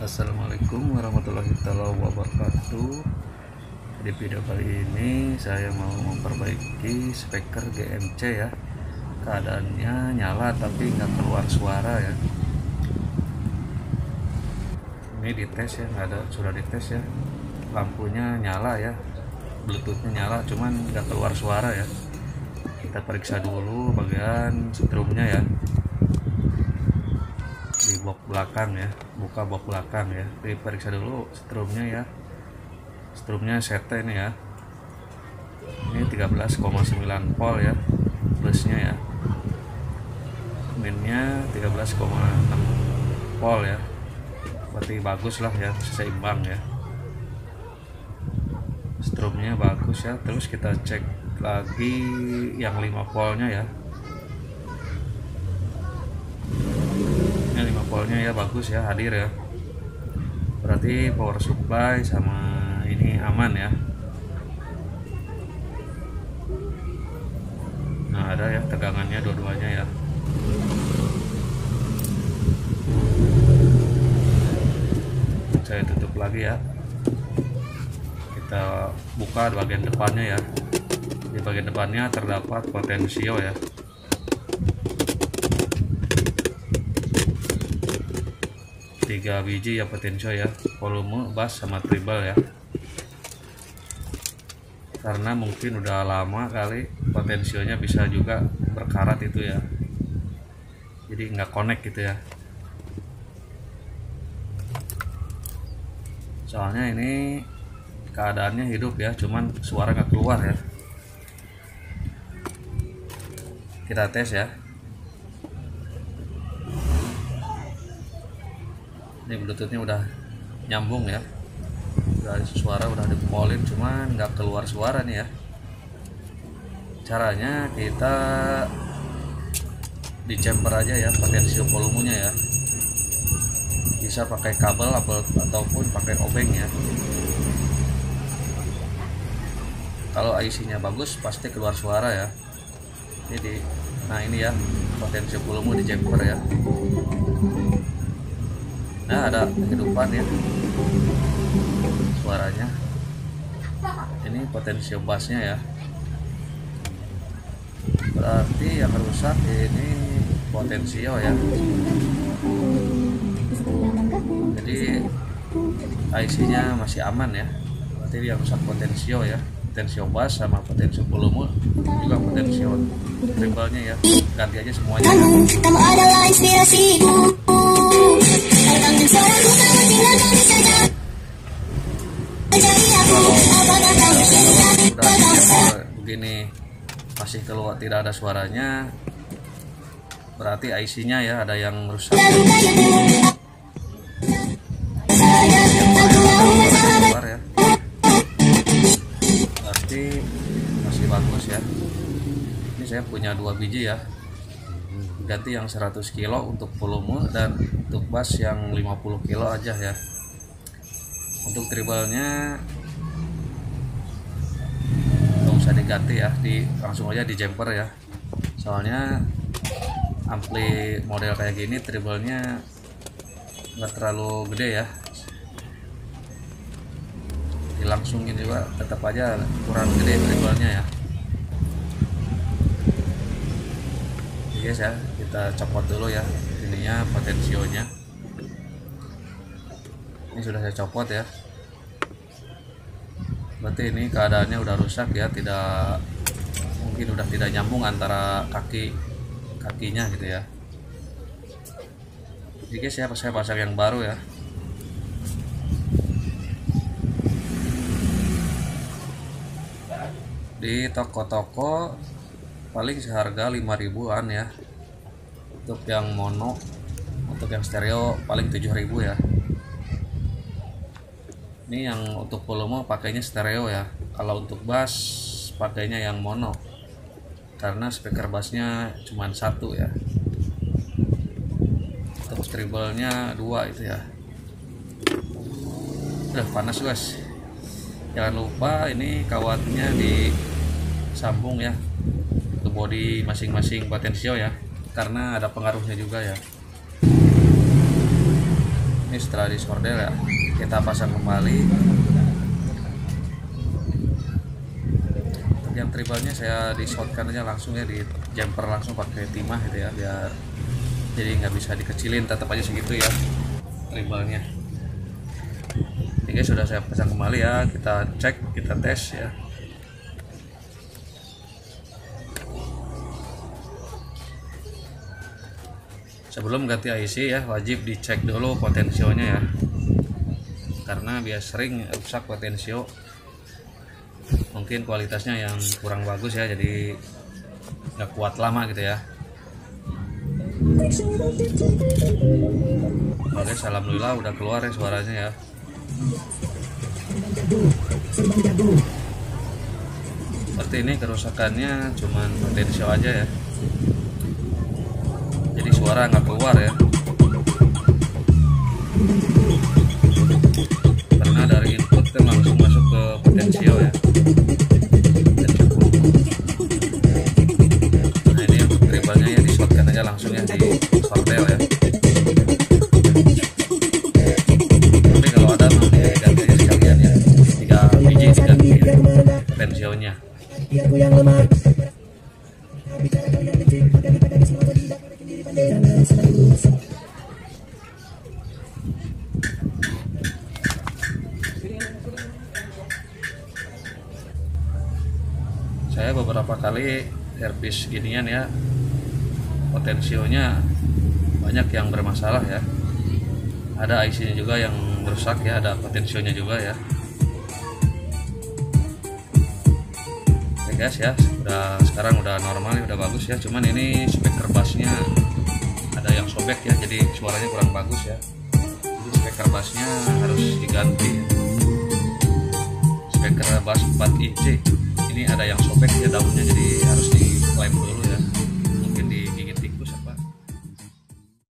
Assalamualaikum warahmatullahi wabarakatuh. Di video kali ini saya mau memperbaiki speaker GMC ya. Keadaannya nyala tapi nggak keluar suara ya. Ini dites ya nggak ada sudah dites ya. Lampunya nyala ya bluetoothnya nyala cuman nggak keluar suara ya. Kita periksa dulu bagian strumnya ya di box belakang ya. Buka box belakang ya. Diperiksa dulu strumnya ya. Strumnya CT ini ya. Ini 13,9 volt ya plusnya ya. Minnya 13,6 volt ya. Berarti bagus lah ya seimbang ya. Strumnya bagus ya. Terus kita cek lagi yang 5 voltnya ya ini 5 voltnya ya bagus ya hadir ya. Berarti power supply sama ini aman ya. Nah ada ya tegangannya dua-duanya ya. Saya tutup lagi ya. Kita buka bagian depannya ya. Di bagian depannya terdapat potensio ya tiga biji ya potensio ya. Volume bass sama treble ya. Karena mungkin udah lama kali potensionya bisa juga berkarat itu ya. Jadi nggak connect gitu ya. Soalnya ini keadaannya hidup ya. Cuman suara nggak keluar ya. Kita tes ya ini bluetoothnya udah nyambung ya. Udah suara udah dipolin cuman nggak keluar suara nih ya. Caranya kita di chamber aja ya potensio volumenya ya. Bisa pakai kabel ataupun pakai obeng ya. Kalau IC nya bagus pasti keluar suara ya. Jadi nah ini ya potensi volume di jumper ya nah ada kehidupan ya. Suaranya. Ini potensi bassnya ya. Berarti yang rusak ini potensio ya. Jadi IC nya masih aman ya. Berarti yang rusak potensio ya. Potensio bass sama potensio volume juga potensio triple-nya ya. Ganti aja semuanya ya. Begini masih keluar tidak ada suaranya. Berarti IC nya ya ada yang rusak. Ya. Berarti masih bagus ya. Ini saya punya dua biji ya ganti yang 100 kilo untuk volume dan untuk bass yang 50 kilo aja ya. Untuk tribalnya nggak usah diganti ya di langsung aja di jumper ya. Soalnya ampli model kayak gini tribalnya nggak terlalu gede ya. Dilangsungin juga tetap aja kurang gede tribalnya ya Oke guys ya. Kita copot dulu ya ininya potensionya. Ini sudah saya copot ya. Berarti ini keadaannya udah rusak ya tidak mungkin udah tidak nyambung antara kaki kakinya gitu ya. Jadi guys ya saya pasang yang baru ya. Di toko-toko paling seharga 5 ribuan ya. Untuk yang mono untuk yang stereo paling 7000 ya. Ini yang untuk volume pakainya stereo ya. Kalau untuk bass pakainya yang mono. Karena speaker bassnya cuma satu ya. Untuk treble-nya dua itu ya. Udah panas guys jangan lupa ini kawatnya disambung ya ke body masing-masing potensio ya karena ada pengaruhnya juga ya. Ini setelah disordel ya kita pasang kembali. Yang tribalnya saya disortkan aja langsung ya di jumper langsung pakai timah gitu ya biar jadi nggak bisa dikecilin tetap aja segitu ya tribalnya. Ini sudah saya pasang kembali ya kita cek kita tes ya sebelum ganti IC ya wajib dicek dulu potensionya ya. Karena bias sering rusak potensio. Mungkin kualitasnya yang kurang bagus ya jadi nggak kuat lama gitu ya. Oke alhamdulillah udah keluar ya suaranya ya. Seperti ini kerusakannya cuman potensio aja ya suara nggak keluar ya. Karena dari input kan langsung masuk ke potensio ya. Nah ini tribalnya ya dislotkan aja langsung ya di sortel ya. Tapi kalau ada mau diganti aja sekalian ya. Tiga biji ya, potensionya Biarku yang lemah saya beberapa kali servis ginian ya. Potensionya banyak yang bermasalah ya. Ada IC nya juga yang rusak ya ada potensionya juga ya. Oke guys ya udah sekarang udah normal ya udah bagus ya. Cuman ini speaker bassnya ada yang sobek ya jadi suaranya kurang bagus ya. Jadi speaker bassnya harus diganti speaker bass 4 inci ini ada yang sobek ya daunnya jadi harus diklaim dulu